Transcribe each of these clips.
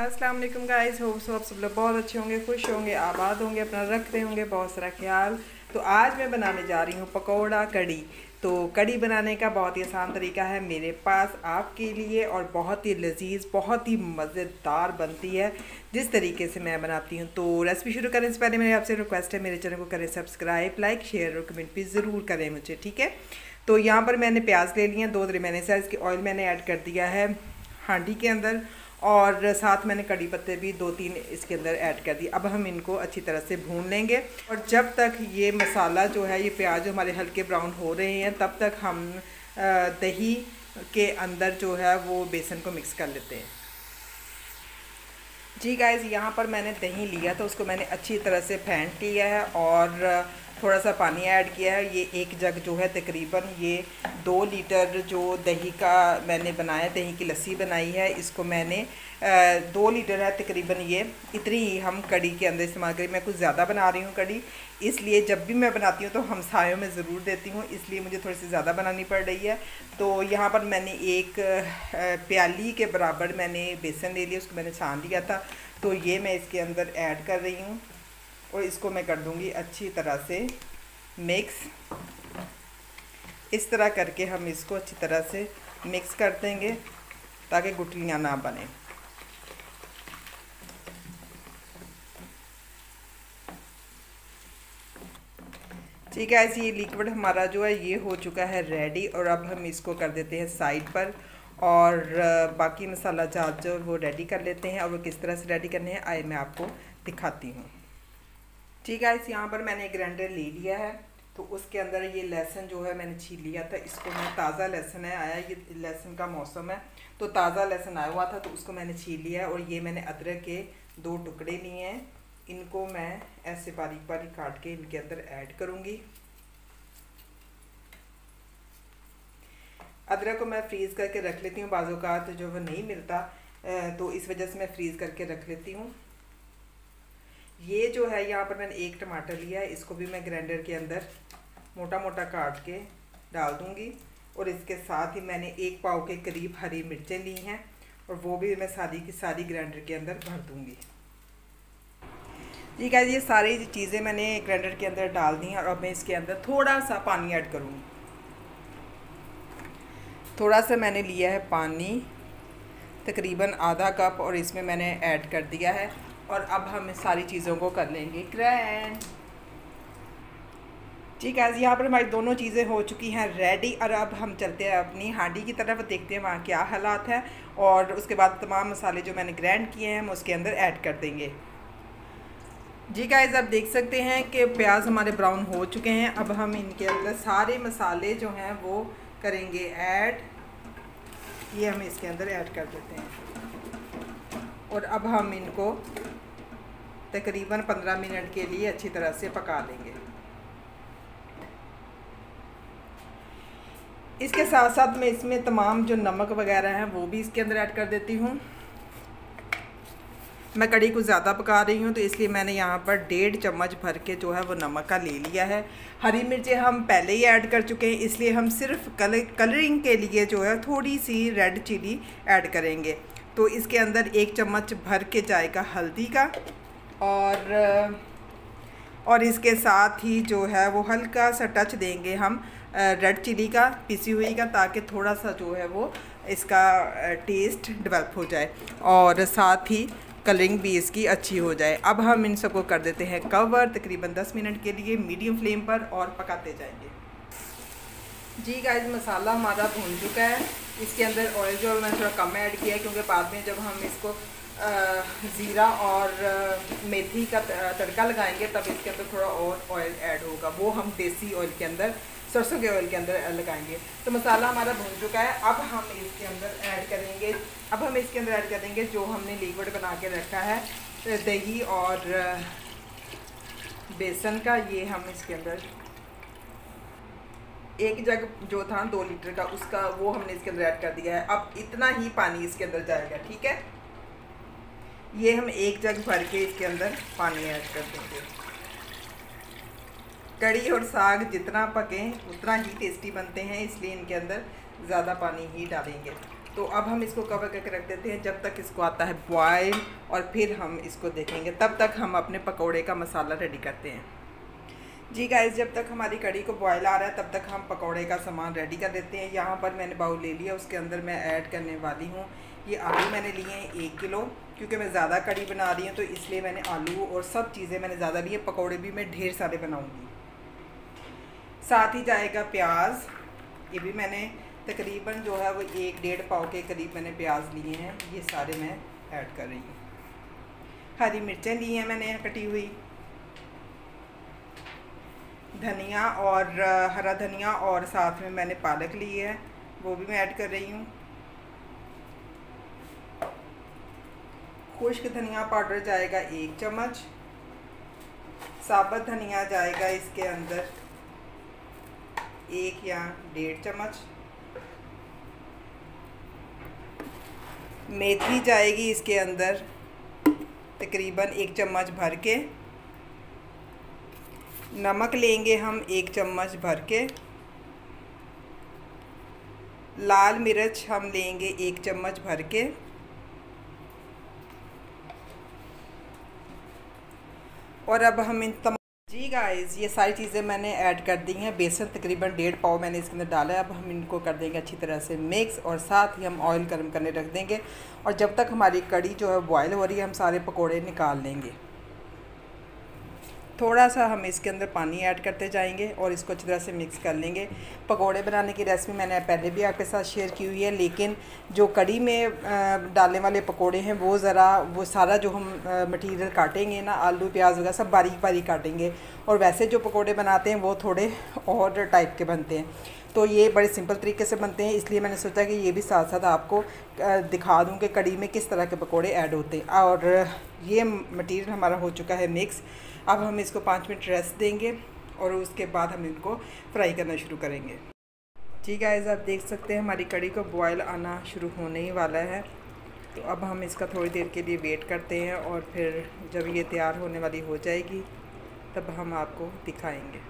अस्सलाम वालेकुम guys hope so आप सब लोग बहुत अच्छे होंगे, खुश होंगे, आबाद होंगे, अपना रख रहे होंगे, बहुत सारा ख्याल। तो आज मैं बनाने जा रही हूँ पकौड़ा कड़ी। तो कड़ी बनाने का बहुत ही आसान तरीका है, मेरे पास आपके लिए और बहुत ही लजीज, बहुत ही मज़ेदार बनती है। जिस तरीके से मैं बनाती हूँ तो रेसिपी शुरू करने से पहले मेरे आपसे रिक्वेस्ट है, मेरे चैनल को करें सब्सक्राइब लाइक शेयर और कमेंट भी ज़रूर करें मुझे, ठीक है? तो यहाँ पर मैंने प्याज ले हैं, दो मैंने साइज़ की ऑयल मैंने ऐड कर दिया है हांडी के अंदर और साथ मैंने कड़ी पत्ते भी दो तीन इसके अंदर ऐड कर दिए अब हम इनको अच्छी तरह से भून लेंगे। और जब तक ये मसाला जो है, ये प्याज हमारे हल्के ब्राउन हो रहे हैं, तब तक हम दही के अंदर जो है, वो बेसन को मिक्स कर लेते हैं। जी गाइज़ यहाँ पर मैंने दही लिया तो उसको मैंने अच्छी तरह से फेंट लिया है और थोड़ा सा पानी ऐड किया है। ये एक जग जो है तकरीबन ये दो लीटर जो दही का मैंने बनाया, दही की लस्सी बनाई है। इसको मैंने दो लीटर है तकरीबन ये। इतनी ही हम कड़ी के अंदर इस्तेमाल करें। मैं कुछ ज़्यादा बना रही हूँ कड़ी इसलिए जब भी मैं बनाती हूँ तो हमसायों में ज़रूर देती हूँ। इसलिए मुझे थोड़ी सी ज़्यादा बनानी पड़ रही है। तो यहाँ पर मैंने एक प्याली के बराबर मैंने बेसन ले लिया। उसको मैंने छान लिया था। तो ये मैं इसके अंदर ऐड कर रही हूँ। और इसको मैं कर दूँगी अच्छी तरह से मिक्स इस तरह करके हम इसको अच्छी तरह से मिक्स कर देंगे ताकि गुटलियाँ ना बने। ठीक है, ऐसे ये लिक्विड हमारा जो है, ये हो चुका है रेडी और अब हम इसको कर देते हैं साइड पर और बाकी मसाला जात जो वो रेडी कर लेते हैं। और वो किस तरह से रेडी करने हैं, आए मैं आपको दिखाती हूँ। ठीक है, इस यहाँ पर मैंने ग्राइंडर ले लिया है तो उसके अंदर ये लहसुन जो है मैंने छील लिया था, इसको मैं ताज़ा लहसुन है, आया ये लहसुन का मौसम है तो ताज़ा लहसुन आया हुआ था तो उसको मैंने छील लिया है और ये मैंने अदरक के दो टुकड़े लिए हैं, इनको मैं ऐसे बारीक बारीक काट के इनके अंदर ऐड करूँगी। अदरक को मैं फ्रीज़ करके रख लेती हूँ, बाज़ों का तो जो वो नहीं मिलता तो इस वजह से मैं फ्रीज़ करके रख लेती हूँ। ये जो है, यहाँ पर मैंने एक टमाटर लिया है, इसको भी मैं ग्राइंडर के अंदर मोटा मोटा काट के डाल दूँगी और इसके साथ ही मैंने एक पाव के करीब हरी मिर्चें ली हैं और वो भी मैं सारी की सारी ग्राइंडर के अंदर भर दूँगी। ठीक है ये सारी चीज़ें मैंने ग्राइंडर के अंदर डाल दी हैं और अब मैं इसके अंदर थोड़ा सा पानी ऐड करूँगी। थोड़ा सा मैंने लिया है पानी, तकरीबन आधा कप और इसमें मैंने ऐड कर दिया है। और अब हम इस सारी चीज़ों को कर लेंगे ग्रैंड ठीक है यहाँ पर हमारी दोनों चीज़ें हो चुकी हैं रेडी और अब हम चलते हैं अपनी हांडी की तरफ़, देखते हैं वहाँ क्या हालात है और उसके बाद तमाम मसाले जो मैंने ग्रैंड किए हैं, हम उसके अंदर ऐड कर देंगे। जी गाइज़ आप देख सकते हैं कि प्याज हमारे ब्राउन हो चुके हैं। अब हम इनके अंदर सारे मसाले जो हैं वो करेंगे ऐड ये हम इसके अंदर ऐड कर देते हैं। और अब हम इनको तकरीबन 15 मिनट के लिए अच्छी तरह से पका लेंगे। इसके साथ साथ मैं इसमें तमाम जो नमक वगैरह हैं, वो भी इसके अंदर ऐड कर देती हूँ। मैं कड़ी को ज़्यादा पका रही हूँ तो इसलिए मैंने यहाँ पर डेढ़ चम्मच भर के जो है वो नमक का ले लिया है। हरी मिर्चें हम पहले ही ऐड कर चुके हैं, इसलिए हम सिर्फ़ कलर कलरिंग के लिए जो है थोड़ी सी रेड चिली ऐड करेंगे। तो इसके अंदर एक चम्मच भर के जाएगा हल्दी का। और और इसके साथ ही जो है वो हल्का सा टच देंगे हम रेड चिली का, पिसी हुई का, ताकि थोड़ा सा जो है वो इसका टेस्ट डेवलप हो जाए। और साथ ही कलरिंग भी इसकी अच्छी हो जाए। अब हम इन सबको कर देते हैं कवर तकरीबन 10 मिनट के लिए मीडियम फ्लेम पर और पकाते जाएँगे। जी गाइस मसाला हमारा भून चुका है। इसके अंदर ऑयल जो मैंने थोड़ा कम ऐड किया है, क्योंकि बाद में जब हम इसको ज़ीरा और मेथी का तड़का लगाएँगे, तब इसके अंदर थोड़ा और ऑयल ऐड होगा। वो हम देसी ऑयल के अंदर, सरसों के ऑयल के अंदर लगाएँगे। तो मसाला हमारा भून चुका है। अब हम इसके अंदर ऐड करेंगे, अब हम इसके अंदर ऐड करेंगे जो हमने लिक्विड बना के रखा है दही और बेसन का। ये हम इसके अंदर, एक जग जो था दो लीटर का, उसका वो हमने इसके अंदर ऐड कर दिया है। अब इतना ही पानी इसके अंदर जाएगा, ठीक है? ये हम एक जग भर के इसके अंदर पानी ऐड कर देंगे। कड़ी और साग जितना पकें, उतना ही टेस्टी बनते हैं, इसलिए इनके अंदर ज़्यादा पानी ही डालेंगे। तो अब हम इसको कवर करके रख देते हैं, जब तक इसको आता है बॉयल और फिर हम इसको देखेंगे। तब तक हम अपने पकौड़े का मसाला रेडी करते हैं। जी गाइस जब तक हमारी कड़ी को बॉयल आ रहा है, तब तक हम पकौड़े का सामान रेडी कर देते हैं। यहाँ पर मैंने बाउल ले लिया, उसके अंदर मैं ऐड करने वाली हूँ। ये आलू मैंने लिए हैं एक किलो, क्योंकि मैं ज़्यादा कड़ी बना रही हूँ तो इसलिए मैंने आलू और सब चीज़ें मैंने ज़्यादा लिए, पकौड़े भी मैं ढेर सारे बनाऊँगी। साथ ही जाएगा प्याज, ये भी मैंने तकरीबन जो है वो एक डेढ़ पाव के करीब मैंने प्याज लिए हैं, ये सारे मैं ऐड कर रही हूँ। हरी मिर्चें ली हैं मैंने कटी हुई। धनिया और, हरा धनिया और साथ में मैंने पालक ली है, वो भी मैं ऐड कर रही हूँ। खुश्क धनिया पाउडर जाएगा एक चम्मच। साबुत धनिया जाएगा इसके अंदर एक या डेढ़ चम्मच। मेथी जाएगी इसके अंदर तकरीबन एक चम्मच भर के। नमक लेंगे हम एक चम्मच भर के। लाल मिर्च हम लेंगे एक चम्मच भर के। और अब हम इन तमाम जी गाइस ये सारी चीज़ें मैंने ऐड कर दी हैं। बेसन तकरीबन डेढ़ पाव मैंने इसके अंदर डाला है। अब हम इनको कर देंगे अच्छी तरह से मिक्स और साथ ही हम ऑयल गर्म करने रख देंगे। और जब तक हमारी कड़ी जो है बॉयल हो रही है, हम सारे पकौड़े निकाल लेंगे। थोड़ा सा हम इसके अंदर पानी ऐड करते जाएँगे और इसको अच्छी तरह से मिक्स कर लेंगे। पकोड़े बनाने की रेसिपी मैंने पहले भी आपके साथ शेयर की हुई है, लेकिन जो कड़ी में डालने वाले पकोड़े हैं, वो ज़रा, वो सारा जो हम मटेरियल काटेंगे ना, आलू, प्याज वगैरह सब बारीक बारीक काटेंगे और वैसे जो पकोड़े बनाते हैं, वो थोड़े और टाइप के बनते हैं। तो ये बड़े सिंपल तरीके से बनते हैं, इसलिए मैंने सोचा कि ये भी साथ साथ आपको दिखा दूँ कि कड़ी में किस तरह के पकोड़े ऐड होते हैं। और ये मटेरियल हमारा हो चुका है मिक्स अब हम इसको पाँच मिनट रेस्ट देंगे और उसके बाद हम इनको फ्राई करना शुरू करेंगे। ठीक है आप देख सकते हैं, हमारी कड़ी को बॉयल आना शुरू होने ही वाला है। तो अब हम इसका थोड़ी देर के लिए वेट करते हैं और फिर जब ये तैयार होने वाली हो जाएगी, तब हम आपको दिखाएँगे।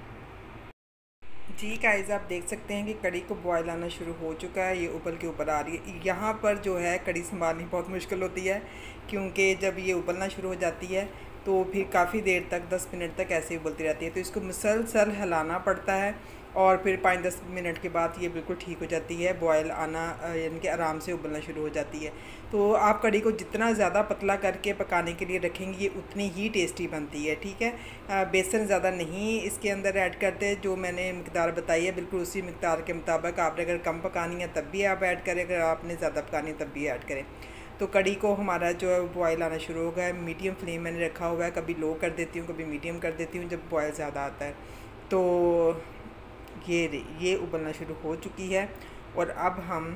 जी गाइस आप देख सकते हैं कि कड़ी को बॉयल आना शुरू हो चुका है, ये उबल के ऊपर आ रही है। यहाँ पर जो है कड़ी संभालनी बहुत मुश्किल होती है, क्योंकि जब ये उबलना शुरू हो जाती है तो फिर काफ़ी देर तक 10 मिनट तक ऐसे ही उबलती रहती है। तो इसको मुसलसल हिलाना पड़ता है और फिर पाँच दस मिनट के बाद ये बिल्कुल ठीक हो जाती है। बॉयल आना यानी कि आराम से उबलना शुरू हो जाती है। तो आप कड़ी को जितना ज़्यादा पतला करके पकाने के लिए रखेंगे, ये उतनी ही टेस्टी बनती है, ठीक है? बेसन ज़्यादा नहीं इसके अंदर ऐड करते। जो मैंने मकदार बताई है, बिल्कुल उसी मकदार के मुताबिक आपने अगर कम पकानी है, तब भी आप ऐड करें। अगर आपने ज़्यादा पकानी है, तब भी ऐड करें। तो कड़ी को हमारा जो है बॉयल आना शुरू हो गया है। मीडियम फ्लेम मैंने रखा हुआ है, कभी लो कर देती हूँ, कभी मीडियम कर देती हूँ, जब बॉयल ज़्यादा आता है। तो ये ये उबलना शुरू हो चुकी है और अब हम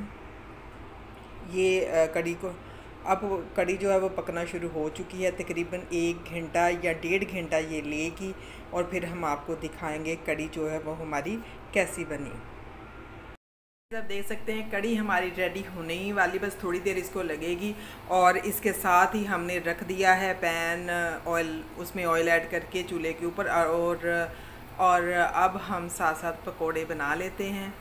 ये कड़ी को, अब कड़ी जो है वो पकना शुरू हो चुकी है। तकरीबन एक घंटा या डेढ़ घंटा ये लेगी और फिर हम आपको दिखाएँगे कड़ी जो है वो हमारी कैसी बनी। आप देख सकते हैं। कड़ी हमारी रेडी होने ही वाली, बस थोड़ी देर इसको लगेगी। और इसके साथ ही हमने रख दिया है पैन ऑयल उसमें ऑयल ऐड करके चूल्हे के ऊपर। और और अब हम साथ साथ पकोड़े बना लेते हैं।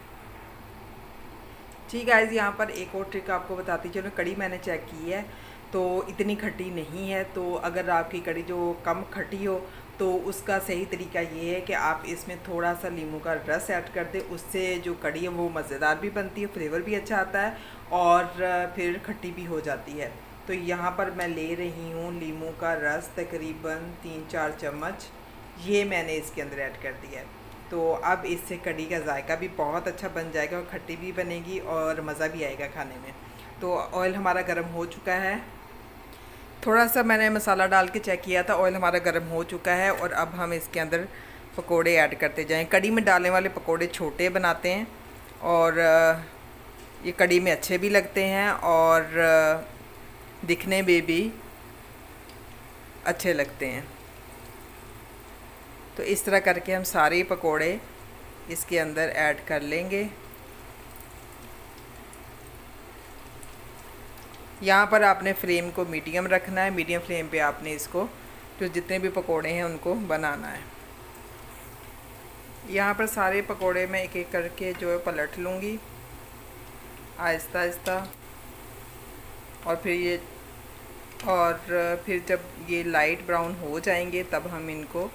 ठीक है यहाँ पर एक और ट्रिक आपको बताती चलो। कड़ी मैंने चेक की है तो इतनी खट्टी नहीं है। तो अगर आपकी कड़ी जो कम खट्टी हो तो उसका सही तरीका ये है कि आप इसमें थोड़ा सा लीमू का रस ऐड कर दें। उससे जो कड़ी है वो मज़ेदार भी बनती है, फ्लेवर भी अच्छा आता है और फिर खट्टी भी हो जाती है। तो यहाँ पर मैं ले रही हूँ लीमू का रस तकरीबन तीन चार चम्मच। ये मैंने इसके अंदर ऐड कर दिया है। तो अब इससे कड़ी का जायका भी बहुत अच्छा बन जाएगा और खट्टी भी बनेगी और मज़ा भी आएगा खाने में। तो ऑयल हमारा गर्म हो चुका है। थोड़ा सा मैंने मसाला डाल के चेक किया था ऑयल हमारा गर्म हो चुका है और अब हम इसके अंदर पकोड़े ऐड करते जाएँ। कड़ी में डालने वाले पकोड़े छोटे बनाते हैं और, ये कड़ी में अच्छे भी लगते हैं और, दिखने में भी अच्छे लगते हैं। तो इस तरह करके हम सारे पकोड़े इसके अंदर ऐड कर लेंगे। यहाँ पर आपने फ्लेम को मीडियम रखना है, मीडियम फ्लेम पे आपने इसको, जो जितने भी पकोड़े हैं उनको बनाना है। यहाँ पर सारे पकोड़े मैं एक एक करके जो है पलट लूँगी, आहिस्ता आहिस्ता। और फिर ये, और फिर जब ये लाइट ब्राउन हो जाएँगे, तब हम इनको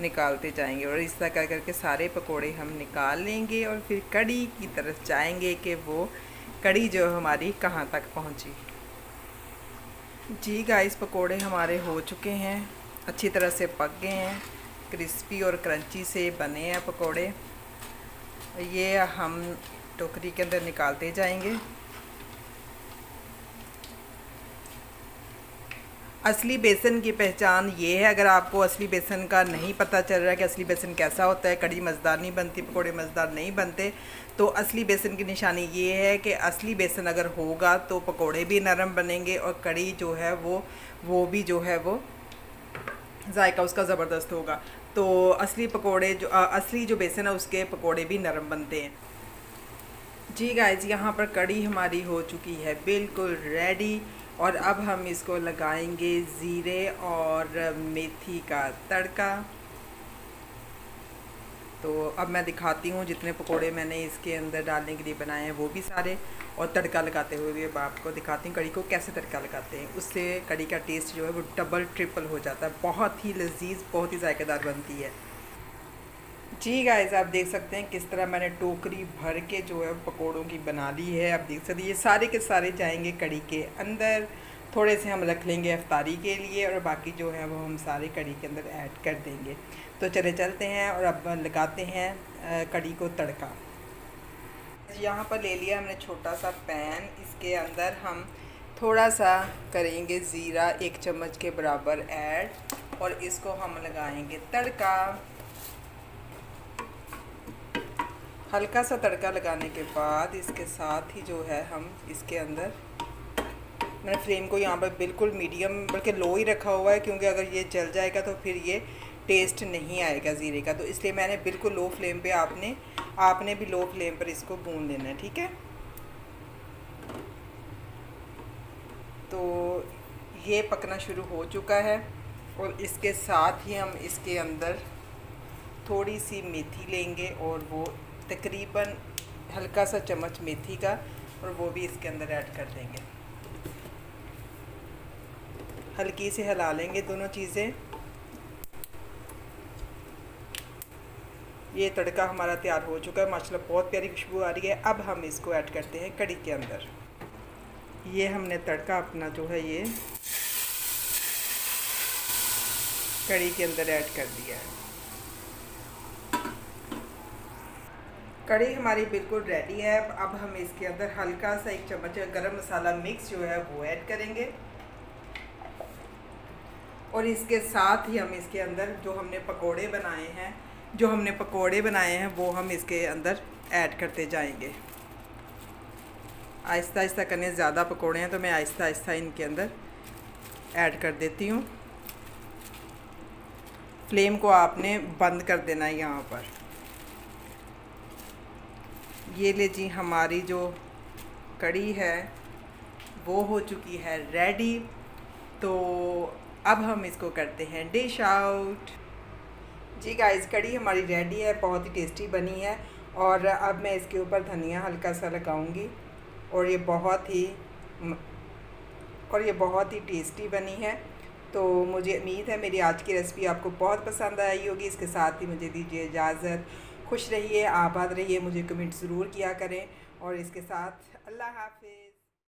निकालते जाएँगे। और इस तरह कर करके सारे पकोड़े हम निकाल लेंगे और फिर कड़ी की तरफ़ जाएँगे कि वो कड़ी जो हमारी कहाँ तक पहुँची। जी गाइस पकोड़े हमारे हो चुके हैं। अच्छी तरह से पक गए हैं। क्रिस्पी और क्रंची से बने हैं पकोड़े। ये हम टोकरी के अंदर निकालते जाएँगे। असली बेसन की पहचान ये है अगर आपको असली बेसन का नहीं पता चल रहा है कि असली बेसन कैसा होता है कड़ी मज़ेदार नहीं बनती पकौड़े मज़ेदार नहीं बनते तो असली बेसन की निशानी ये है कि असली बेसन अगर होगा तो पकौड़े भी नरम बनेंगे और कड़ी जो है वो वो भी जो है वो जायका उसका ज़बरदस्त होगा। तो असली पकौड़े जो आ, असली जो बेसन है उसके पकौड़े भी नरम बनते हैं। जी गाइज़ यहाँ पर कड़ी हमारी हो चुकी है बिल्कुल रेडी और अब हम इसको लगाएँगे ज़ीरे और मेथी का तड़का। तो अब मैं दिखाती हूँ, जितने पकोड़े मैंने इसके अंदर डालने के लिए बनाए हैं, वो भी सारे। और तड़का लगाते हुए भी अब आपको दिखाती हूँ कड़ी को कैसे तड़का लगाते हैं। उससे कड़ी का टेस्ट जो है वो डबल ट्रिपल हो जाता है। बहुत ही लजीज, बहुत ही जायकेदार बनती है। जी गाइस आप देख सकते हैं किस तरह मैंने टोकरी भर के जो है पकोड़ों की बना ली है। आप देख सकते हैं, ये सारे के सारे जाएँगे कड़ी के अंदर। थोड़े से हम रख लेंगे अफ्तारी के लिए और बाकी जो है वो हम सारे कड़ी के अंदर ऐड कर देंगे। तो चले चलते हैं और अब लगाते हैं कड़ी को तड़का। यहाँ पर ले लिया हमने छोटा सा पैन इसके अंदर हम थोड़ा सा करेंगे ज़ीरा एक चम्मच के बराबर ऐड और इसको हम लगाएँगे तड़का। हल्का सा तड़का लगाने के बाद इसके साथ ही जो है हम इसके अंदर, मैंने फ्लेम को यहाँ पर बिल्कुल मीडियम बल्कि लो ही रखा हुआ है क्योंकि अगर ये जल जाएगा तो फिर ये टेस्ट नहीं आएगा ज़ीरे का। तो इसलिए मैंने बिल्कुल लो फ्लेम पे आपने आपने भी लो फ्लेम पर इसको भून लेना है, ठीक है? तो ये पकना शुरू हो चुका है और इसके साथ ही हम इसके अंदर थोड़ी सी मेथी लेंगे और वो तकरीबन हल्का सा चम्मच मेथी का और वो भी इसके अंदर ऐड कर देंगे। हल्की से हिला लेंगे दोनों चीज़ें। ये तड़का हमारा तैयार हो चुका है, माशाल्लाह बहुत प्यारी खुशबू आ रही है। अब हम इसको ऐड करते हैं कड़ी के अंदर। ये हमने तड़का अपना जो है ये कड़ी के अंदर ऐड कर दिया है। कड़ी हमारी बिल्कुल रेडी है। अब हम इसके अंदर हल्का सा एक चम्मच गरम मसाला मिक्स जो है वो ऐड करेंगे। और इसके साथ ही हम इसके अंदर जो हमने पकोड़े बनाए हैं, जो हमने पकोड़े बनाए हैं, वो हम इसके अंदर ऐड करते जाएँगे। आहिस्ता आहिस्ता करने ज़्यादा पकोड़े हैं तो मैं आहिस्ता आहिस्ता इनके अंदर ऐड कर देती हूँ। फ्लेम को आपने बंद कर देना है यहाँ पर। ये ले जी, हमारी जो कड़ी है, वो हो चुकी है रेडी तो अब हम इसको करते हैं डिश आउट जी गाइस कड़ी हमारी रेडी है, बहुत ही टेस्टी बनी है और अब मैं इसके ऊपर धनिया हल्का सा लगाऊँगी और ये बहुत ही और ये बहुत ही टेस्टी बनी है। तो मुझे उम्मीद है मेरी आज की रेसिपी आपको बहुत पसंद आई होगी, इसके साथ ही मुझे दीजिए इजाज़त। खुश रहिए आबाद रहिए मुझे कमेंट ज़रूर किया करें और इसके साथ अल्लाह हाफिज़।